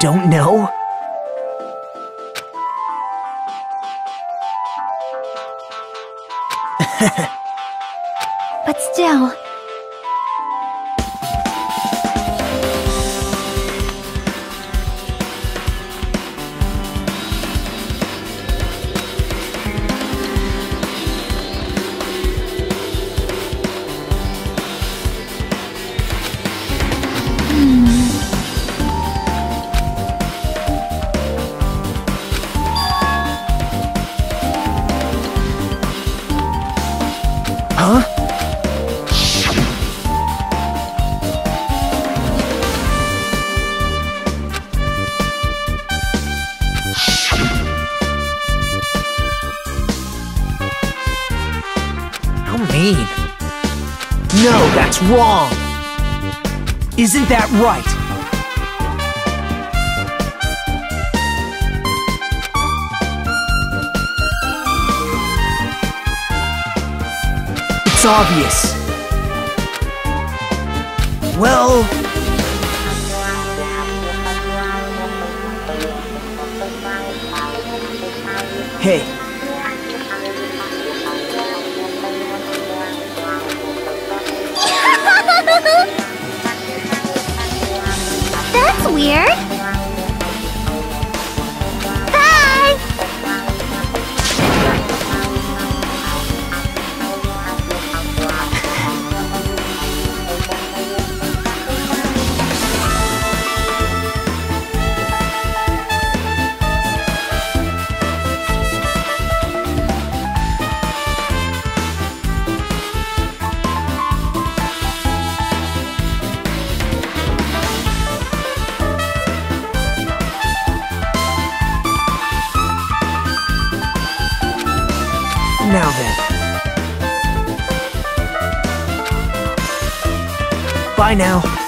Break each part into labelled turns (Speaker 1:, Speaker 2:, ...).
Speaker 1: don't know?
Speaker 2: But still.
Speaker 1: No, that's wrong. Isn't that right? It's obvious. Well... Hey,
Speaker 2: weird.
Speaker 1: Now then. Bye now.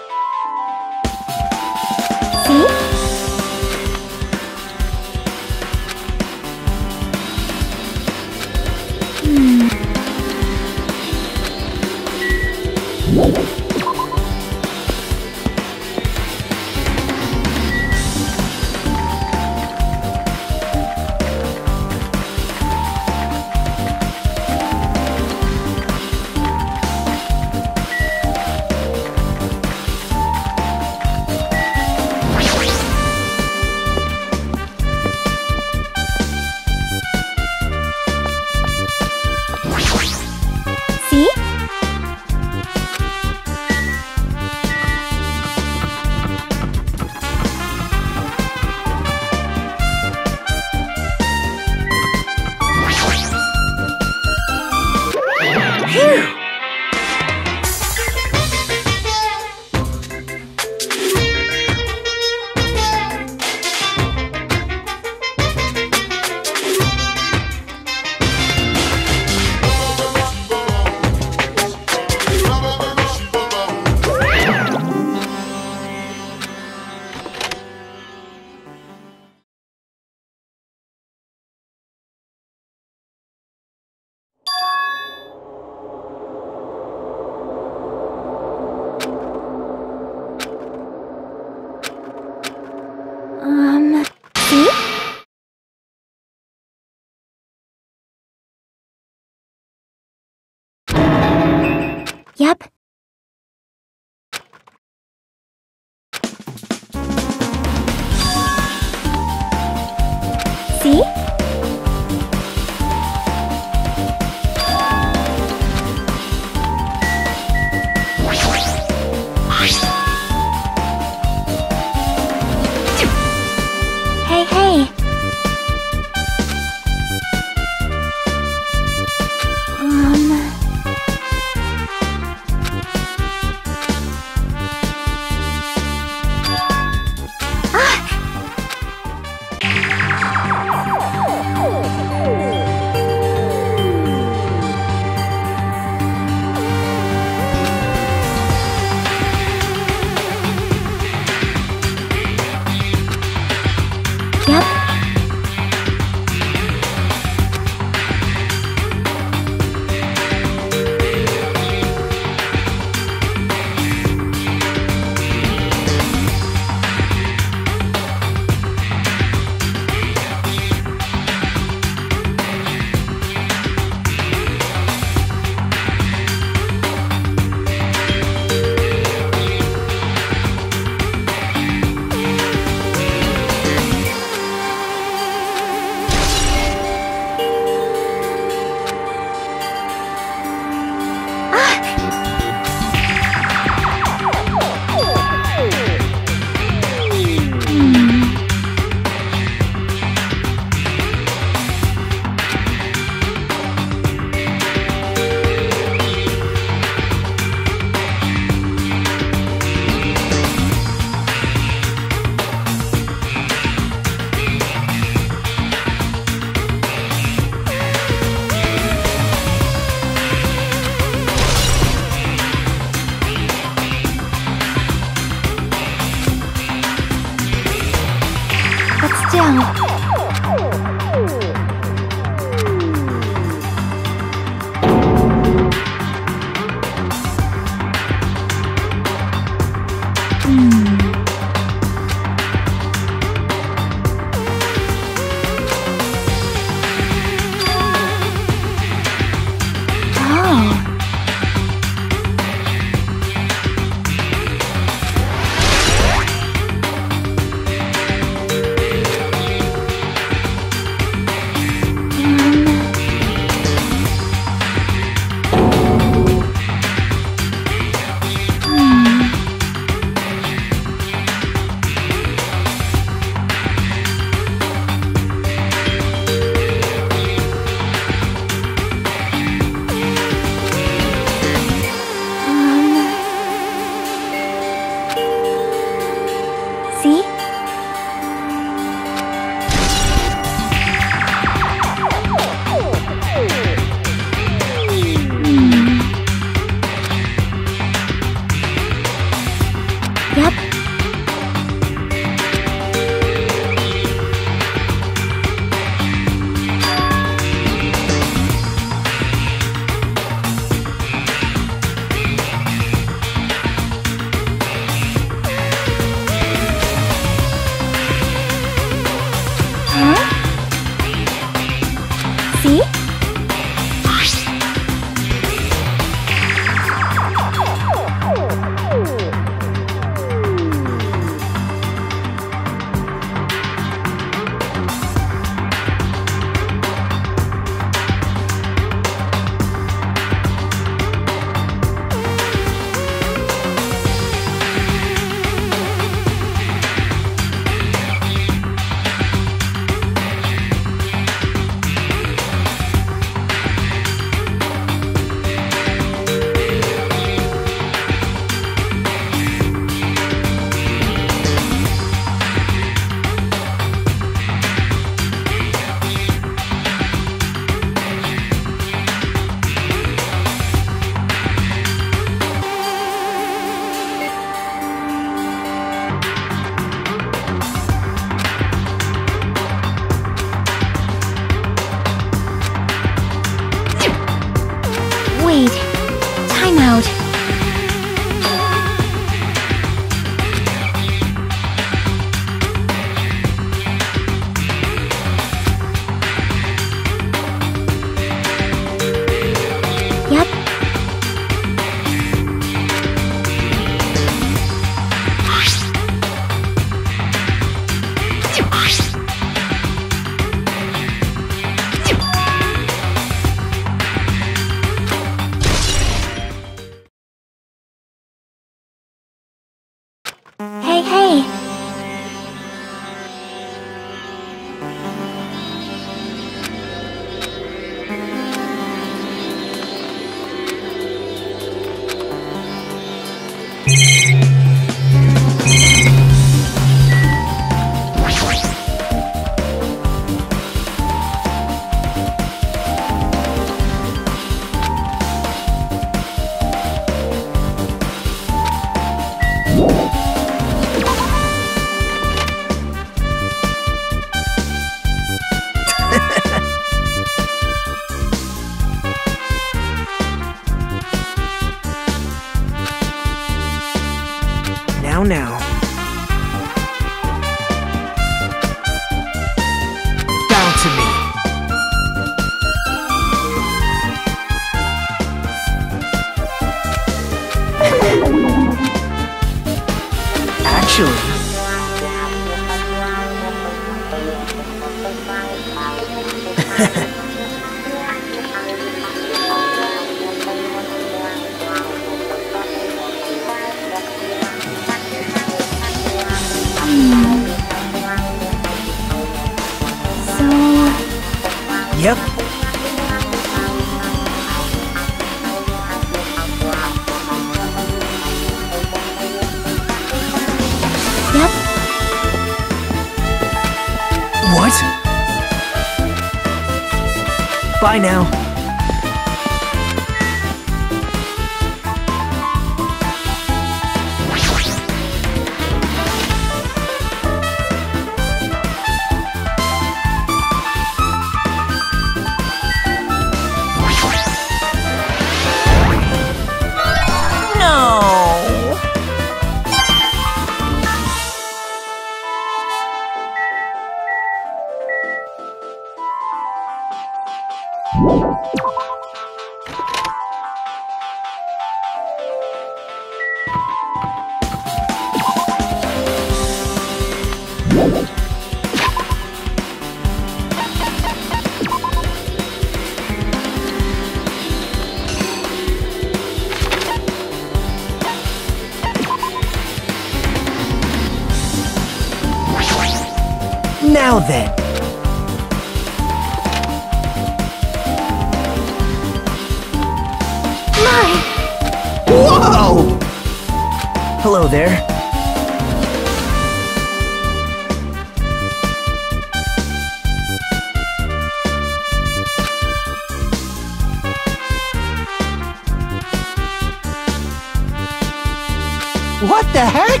Speaker 1: What the heck?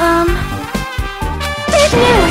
Speaker 3: Um. Big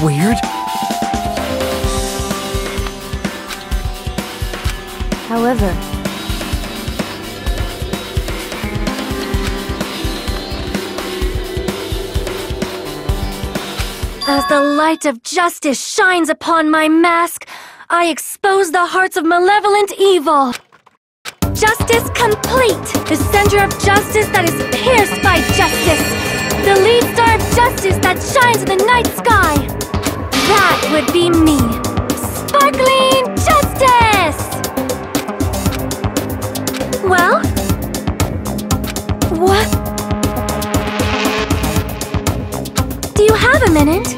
Speaker 1: Weird.
Speaker 3: However, as the light of justice shines upon my mask, I expose the hearts of malevolent evil. Justice complete, the center of justice that is pierced by justice, the lead star of justice that shines in the night sky. That would be me. Sparkling justice! Well? What? Do you have a minute?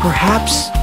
Speaker 1: Perhaps...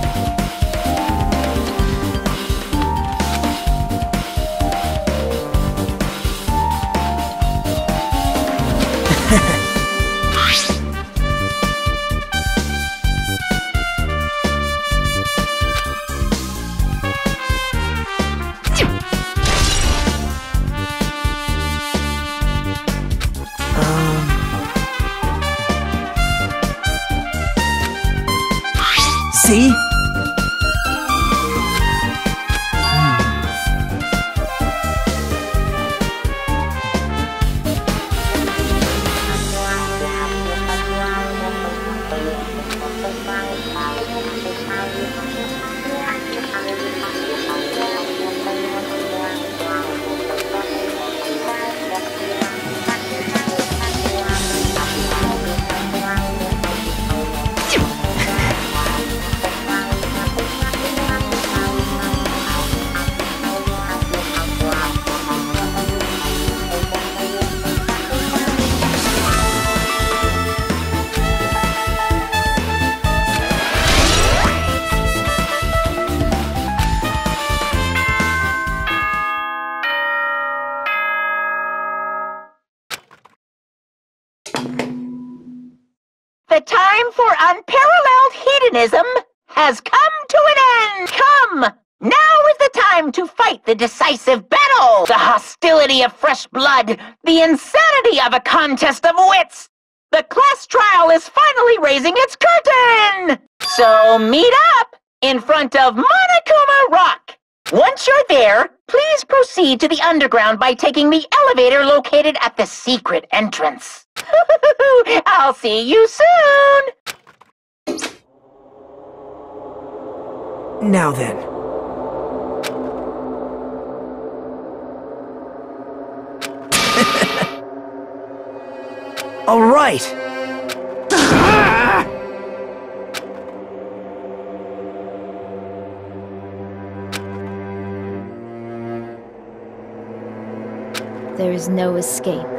Speaker 4: The time for unparalleled hedonism has come to an end. Come! Now is the time to fight the decisive battle! The hostility of fresh blood, the insanity of a contest of wits! The class trial is finally raising its curtain! So meet up in front of Monokuma Rock! Once you're there, please proceed to the underground by taking the elevator located at the secret entrance. I'll see you soon!
Speaker 1: Now then. All right.
Speaker 3: There is no escape.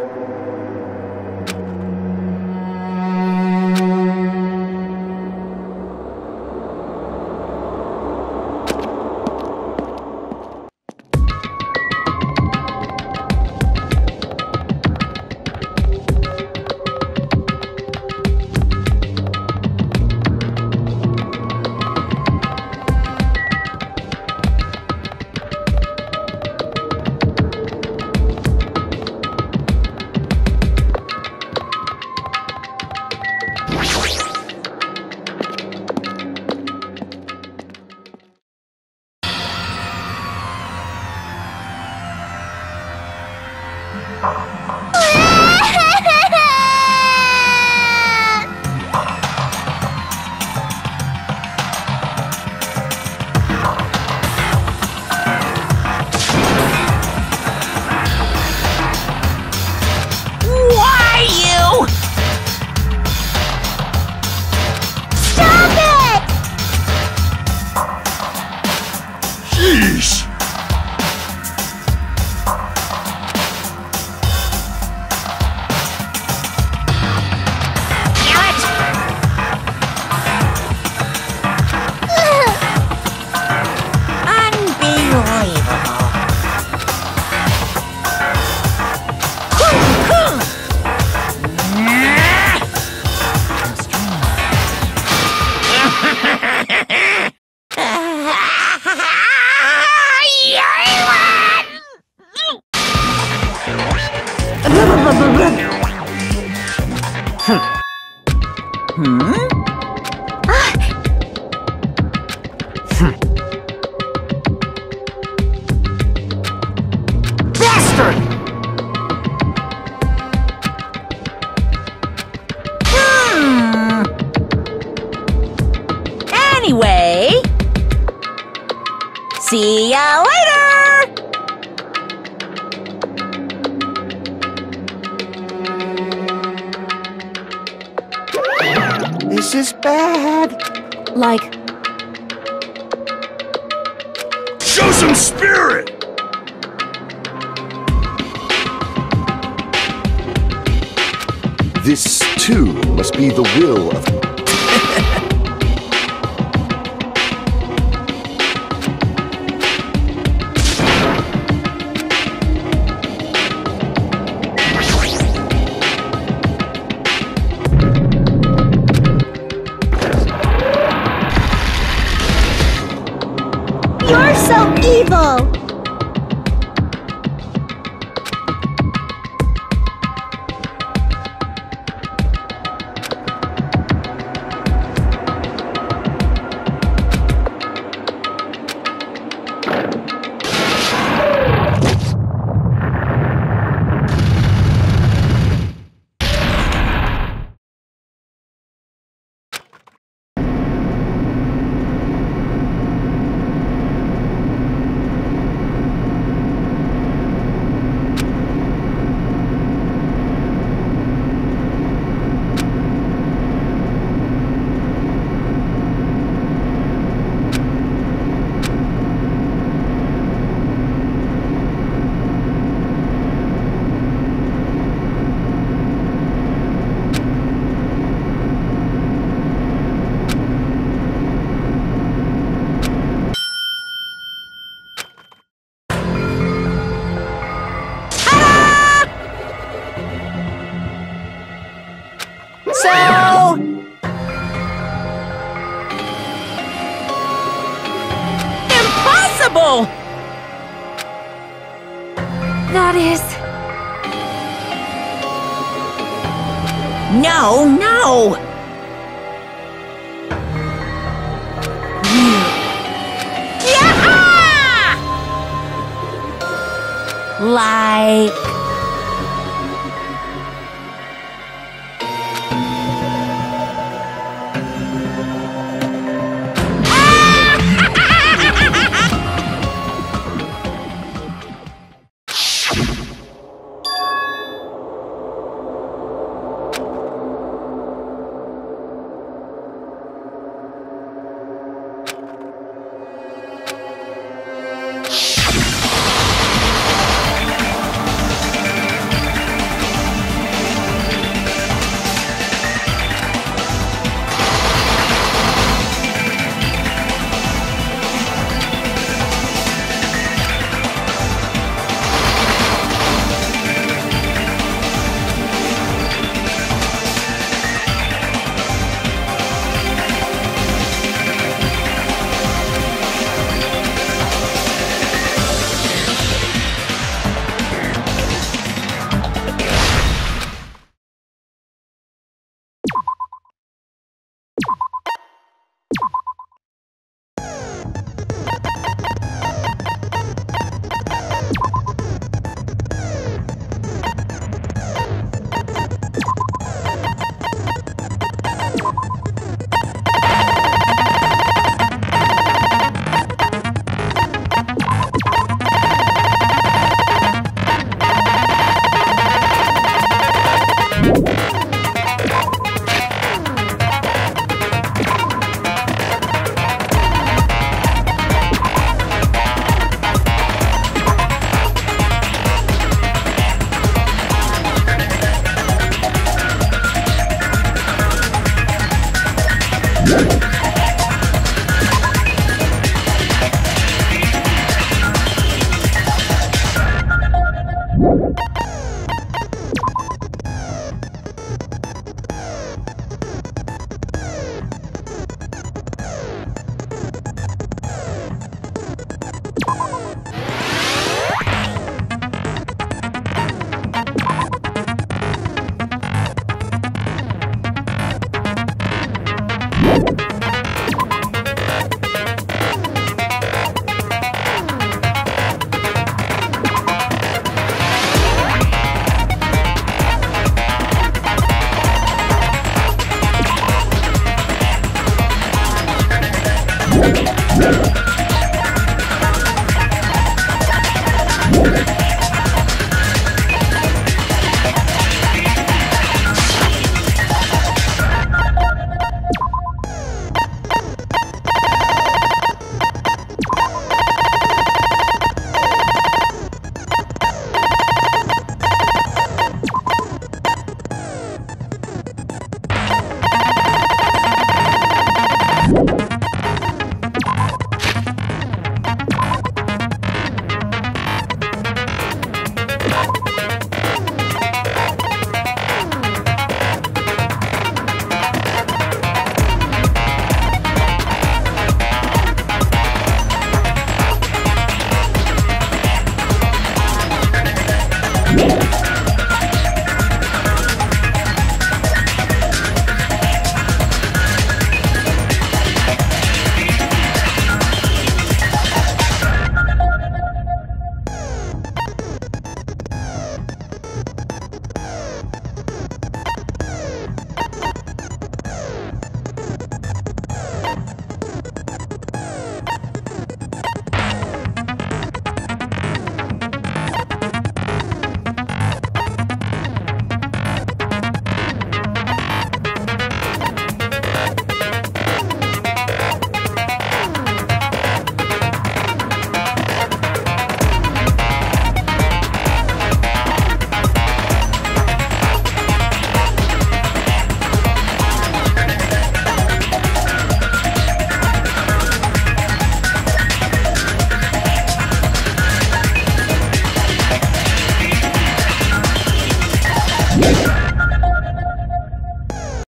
Speaker 5: See ya later!
Speaker 4: This is bad.
Speaker 3: Like,
Speaker 4: Show some spirit! This, too, must be the will of...
Speaker 5: Like...